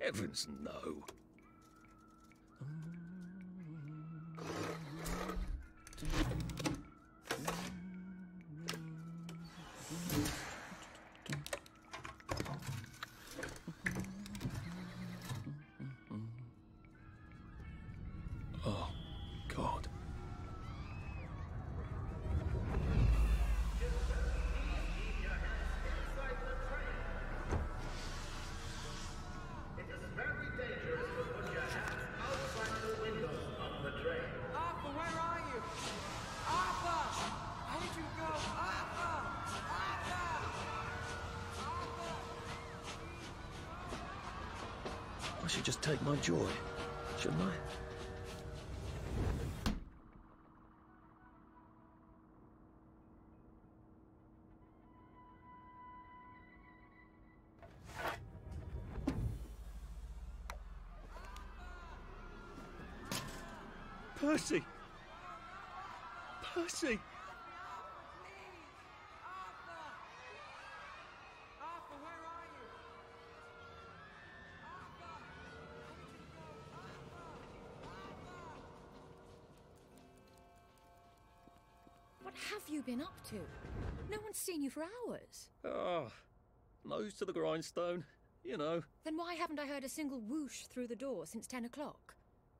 Heavens no. Should just take my joy, shouldn't I? Percy! Percy! You been up to? No one's seen you for hours. Ah, nose to the grindstone, you know. Then why haven't I heard a single whoosh through the door since 10 o'clock?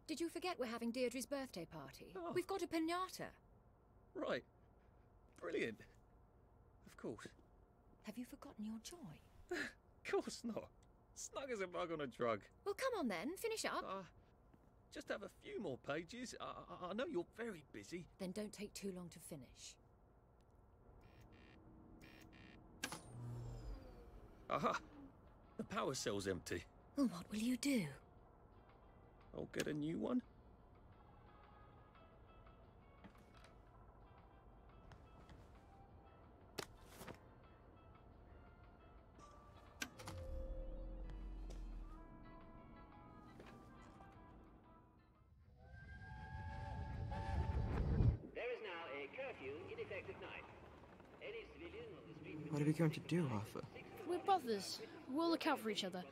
Did you forget we're having Deirdre's birthday party? Oh. We've got a pinata. Right. Brilliant. Of course. Have you forgotten your joy? Of course not. Snug as a bug on a drug. Well, come on then, finish up. Uh, just have a few more pages. I, I- I know you're very busy. Then don't take too long to finish. Aha! The power cell's empty. Well, what will you do? I'll get a new one. There is now a curfew in effect at night. Any civilian on the street What are we going to do, Arthur? We're brothers. We'll look out for each other.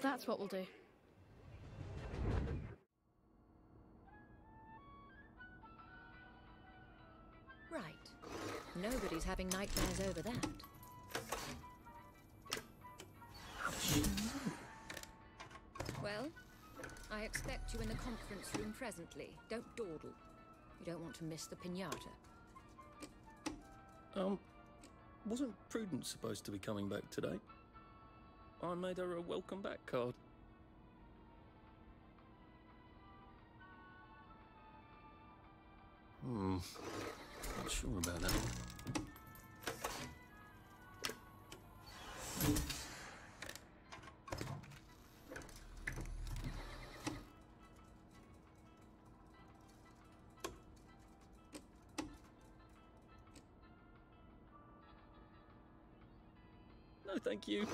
That's what we'll do. Right. Nobody's having nightmares over that. Well, I expect you in the conference room presently. Don't dawdle. You don't want to miss the pinata. Um, wasn't Prudence supposed to be coming back today? I made her a welcome back card. Hmm. Not sure about that thank you.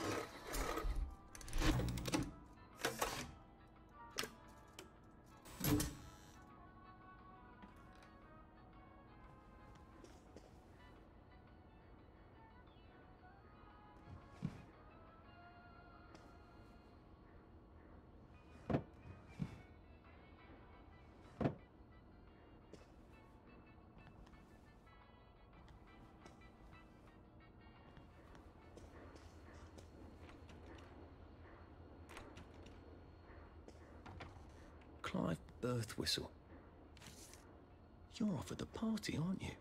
Clive Birthwhistle. You're off at the party, aren't you?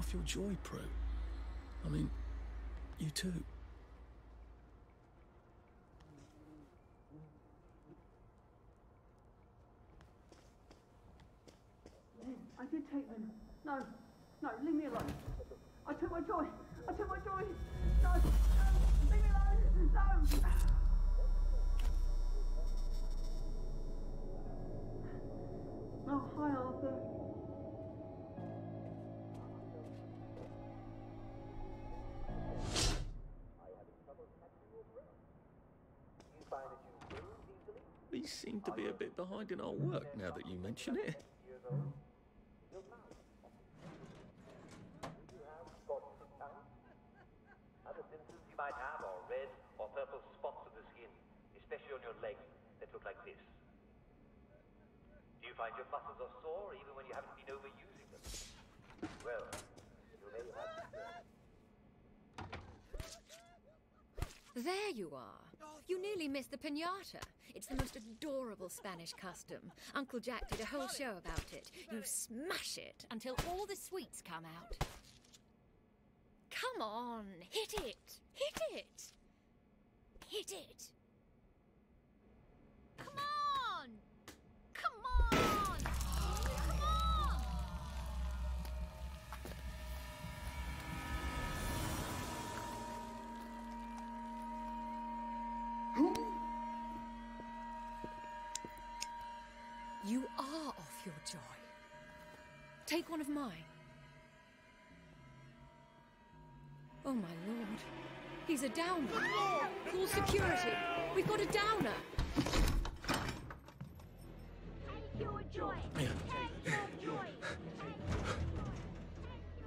Off your joy, Pro? I mean, you too. Bit behind in our work now that you mention it. Other symptoms you might have are red or purple spots of the skin, especially on your legs that look like this. Do you find your muscles are sore even when you haven't been overusing them? Well, you may have. There you are. You nearly missed the pinata. It's the most adorable Spanish custom. Uncle Jack did a whole show about it. You smash it until all the sweets come out. Come on, hit it! Hit it! Hit it! Come on! Off your joy. Take one of mine. Oh my lord. He's a downer. Call security. We've got a downer.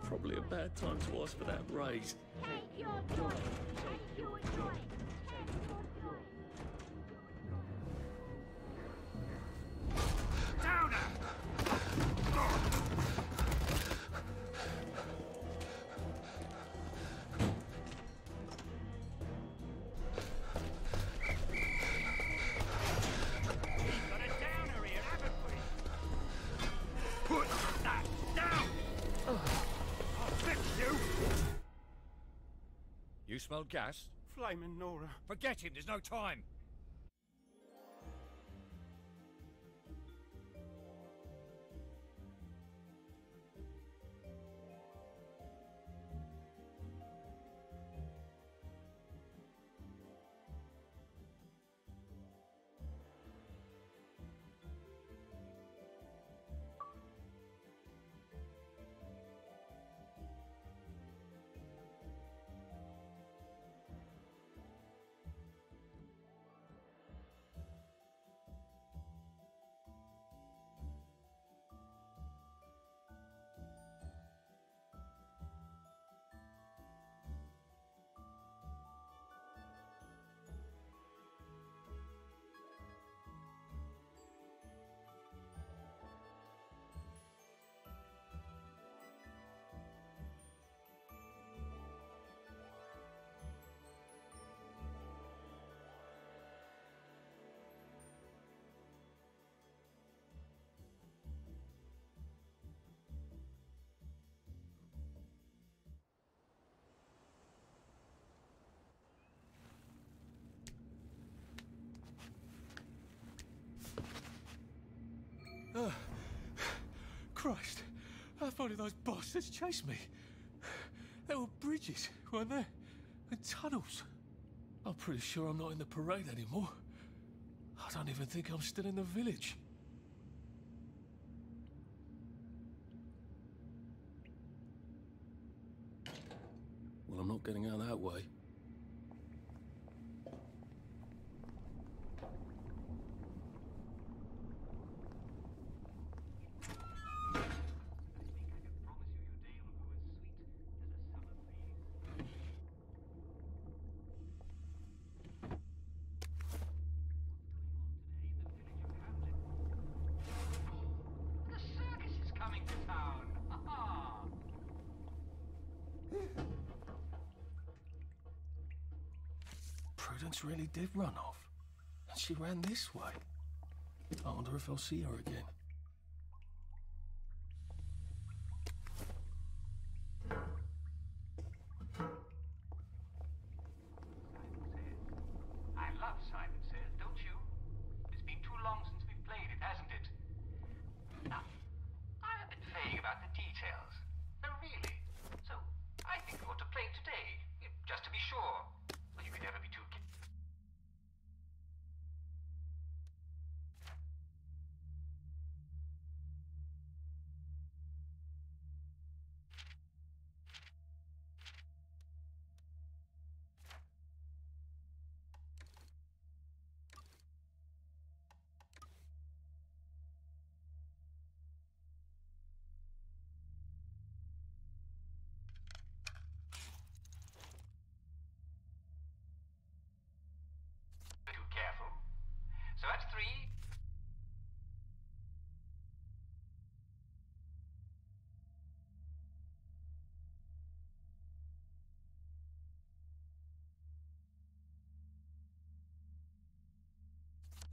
Probably a bad time to ask for that raise. Got smelled gas? Flaming Nora. Forget him, there's no time. Christ, how far did those bastards chase me? There were bridges, weren't there? And tunnels. I'm pretty sure I'm not in the parade anymore. I don't even think I'm still in the village. Well, I'm not getting out that way. Really did run off. And she ran this way. I wonder if I'll see her again.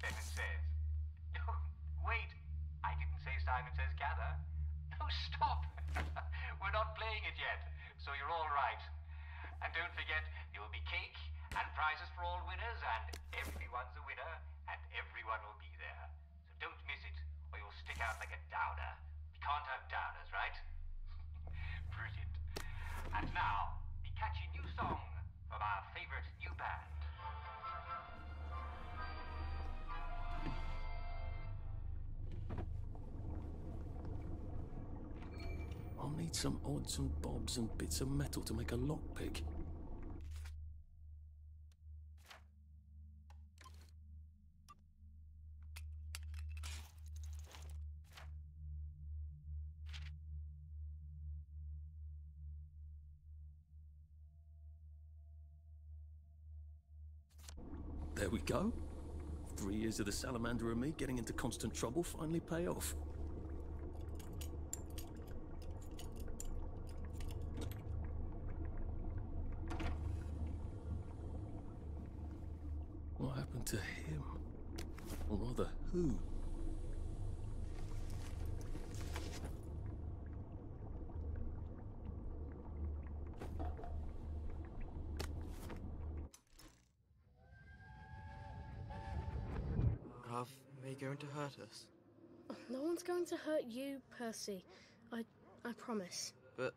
Seven says. I'll need some odds and bobs and bits of metal to make a lockpick. There we go. Three years of the salamander and me getting into constant trouble finally pay off. What happened to him? Or rather, who? Are they going to hurt us? No one's going to hurt you, Percy. I, I promise. But,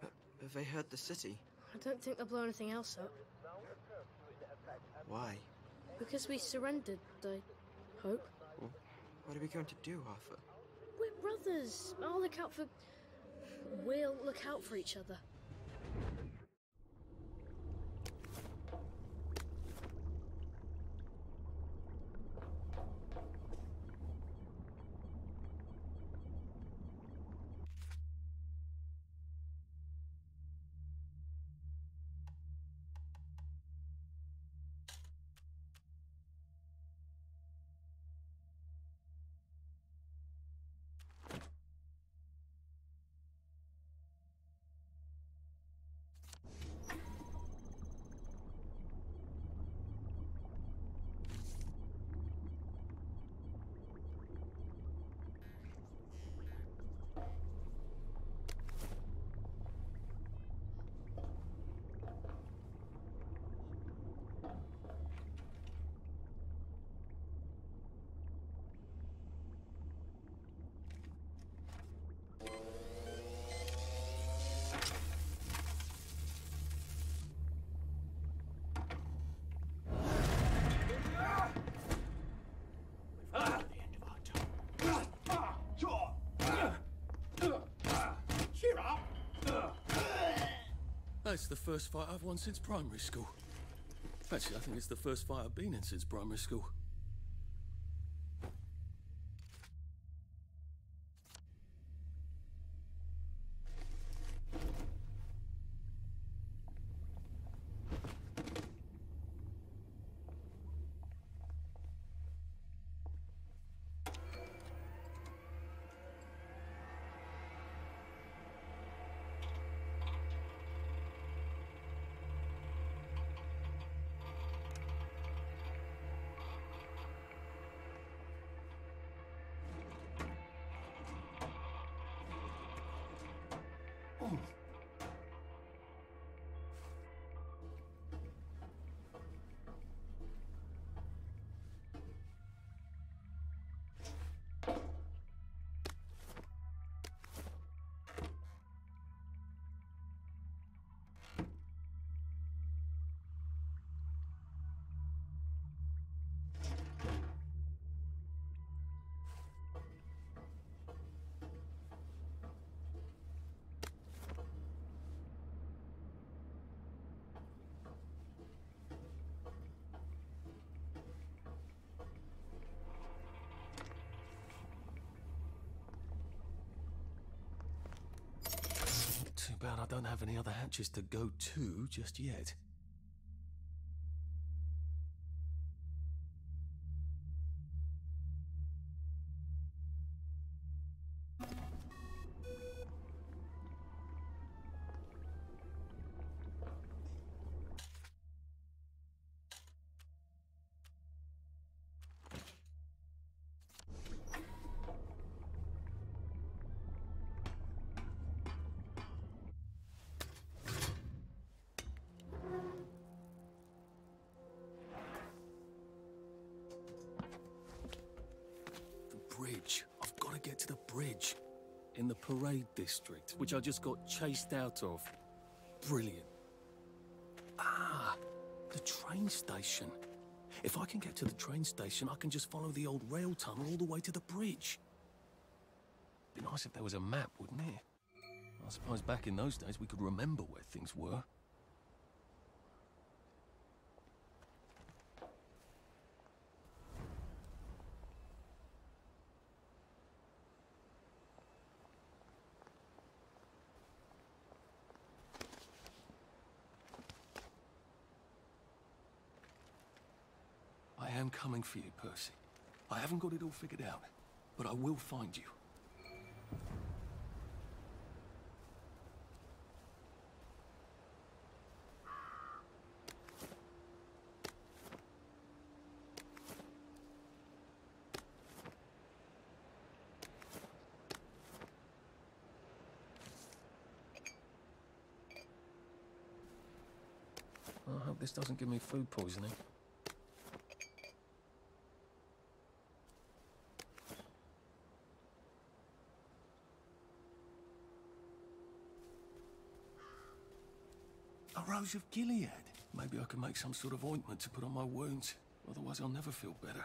but have they hurt the city? I don't think they'll blow anything else up. Why? Because we surrendered, I hope. Well, what are we going to do, Arthur? We're brothers. I'll look out for. We'll look out for each other. Cheer up! That's the first fight I've won since primary school. Actually, I think it's the first fight I've been in since primary school. Bad I don't have any other hatches to go to just yet. Get to the bridge. In the parade district, which I just got chased out of. Brilliant. Ah, the train station. If I can get to the train station, I can just follow the old rail tunnel all the way to the bridge. Be nice if there was a map, wouldn't it? I suppose back in those days we could remember where things were. I am coming for you, Percy. I haven't got it all figured out, but I will find you. I hope this doesn't give me food poisoning. A rose of Gilead. Maybe I can make some sort of ointment to put on my wounds. Otherwise, I'll never feel better.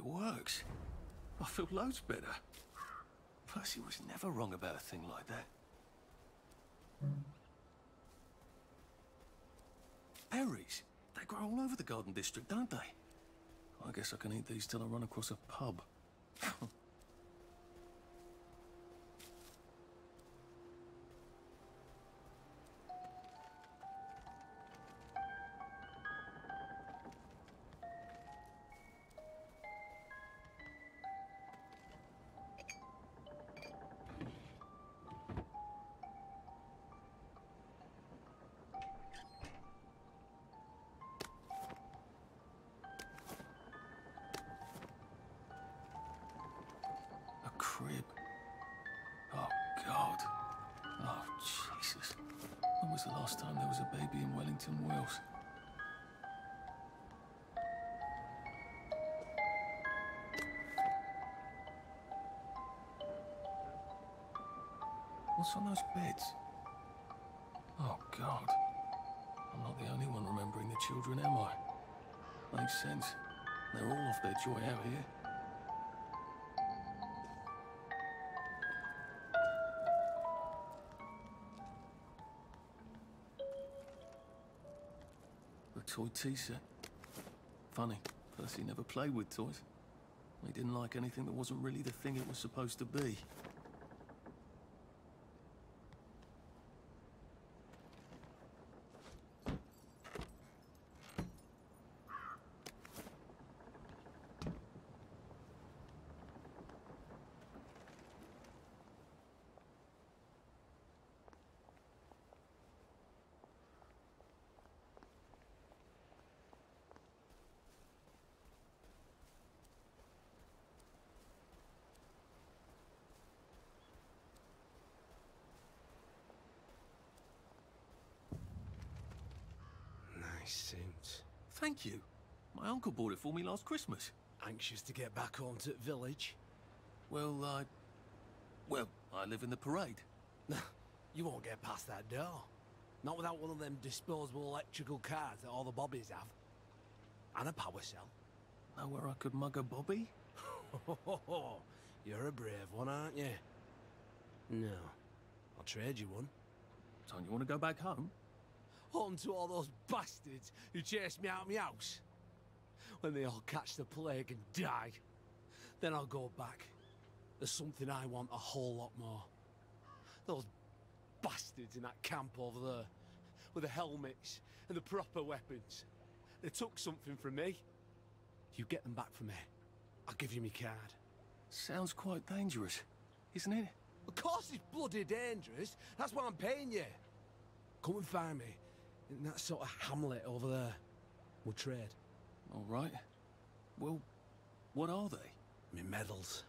It works. I feel loads better. Percy was never wrong about a thing like that. Berries. They grow all over the Garden District, don't they? I guess I can eat these till I run across a pub. was the last time there was a baby in Wellington Wells? What's on those beds? Oh, God. I'm not the only one remembering the children, am I? Makes sense. They're all off their joy out here. Toy set. Funny, Percy never played with toys. He didn't like anything that wasn't really the thing it was supposed to be. Nice suit. Thank you. My uncle bought it for me last Christmas. Anxious to get back home to the village? Well, I... Well, I live in the parade. you won't get past that door. Not without one of them disposable electrical cars that all the bobbies have. And a power cell. Know where I could mug a bobby? You're a brave one, aren't you? No. I'll trade you one. Don't you want to go back home? Home to all those bastards who chased me out of my house. When they all catch the plague and die. Then I'll go back. There's something I want a whole lot more. Those bastards in that camp over there, with the helmets and the proper weapons. They took something from me. You get them back for me. I'll give you my card. Sounds quite dangerous, isn't it? Of course it's bloody dangerous. That's why I'm paying you. Come and find me in that sort of hamlet over there. We'll trade. All right. Well, what are they? Me medals.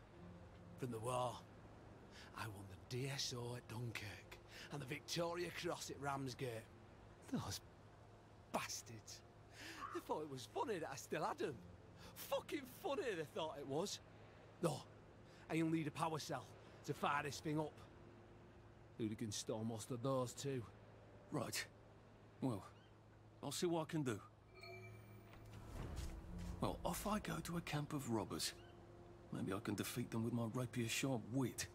From the war. I won the DSO at Dunkirk and the Victoria Cross at Ramsgate. Those bastards. They thought it was funny that I still had them. Fucking funny they thought it was. No, I only need a power cell to fire this thing up. Hooligans stole most of those too. Right. Well, I'll see what I can do. Well, off I go to a camp of robbers. Maybe I can defeat them with my rapier-sharp wit.